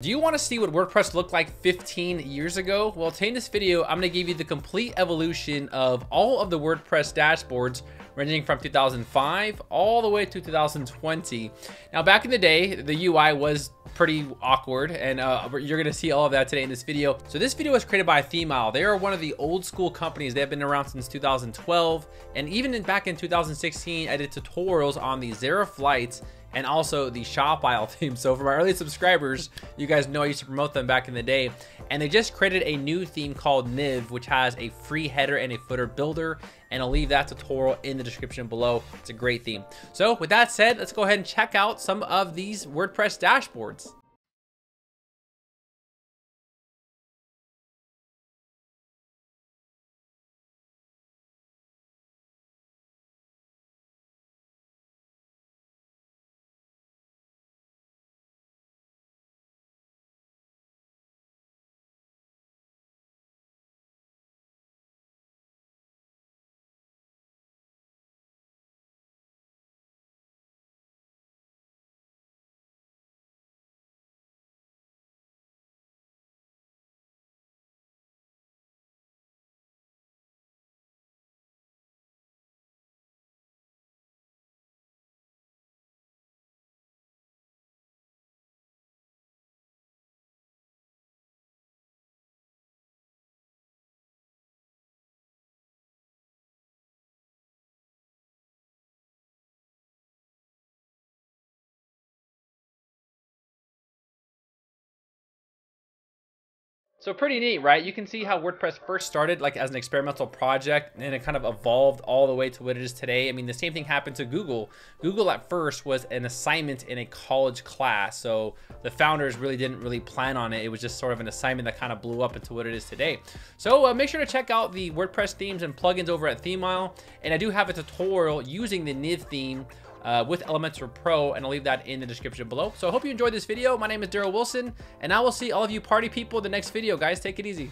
Do you want to see what WordPress looked like 15 years ago? Well, today in this video, I'm going to give you the complete evolution of all of the WordPress dashboards ranging from 2005 all the way to 2020. Now, back in the day, the UI was pretty awkward and uh, you're gonna see all of that today in this video. So this video was created by ThemeIsle. They are one of the old school companies. They've been around since 2012 and even in, back in 2016 I did tutorials on the Zerif Lite and also the Shop Isle theme. So for my early subscribers, you guys know I used to promote them back in the day. And they just created a new theme called Neve, which has a free header and a footer builder. And I'll leave that tutorial in the description below. It's a great theme. So with that said, let's go ahead and check out some of these WordPress dashboards. So pretty neat, right? You can see how WordPress first started like as an experimental project and it kind of evolved all the way to what it is today. I mean, the same thing happened to Google. Google at first was an assignment in a college class. So the founders really didn't really plan on it. It was just sort of an assignment that kind of blew up into what it is today. So uh, make sure to check out the WordPress themes and plugins over at ThemeIsle. And I do have a tutorial using the Neve theme uh, with Elementor Pro, and I'll leave that in the description below. So I hope you enjoyed this video. My name is Darrel Wilson, and I will see all of you party people in the next video. Guys, take it easy.